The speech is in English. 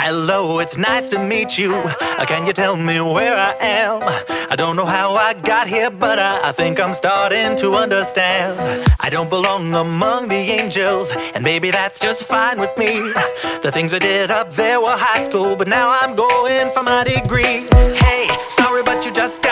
Hello, it's nice to meet you. Uh, can you tell me where I am? I don't know how I got here, but I, I think I'm starting to understand. I don't belong among the angels, and maybe that's just fine with me. The things I did up there were high school, but now I'm going for my degree. Hey, sorry, but you just got.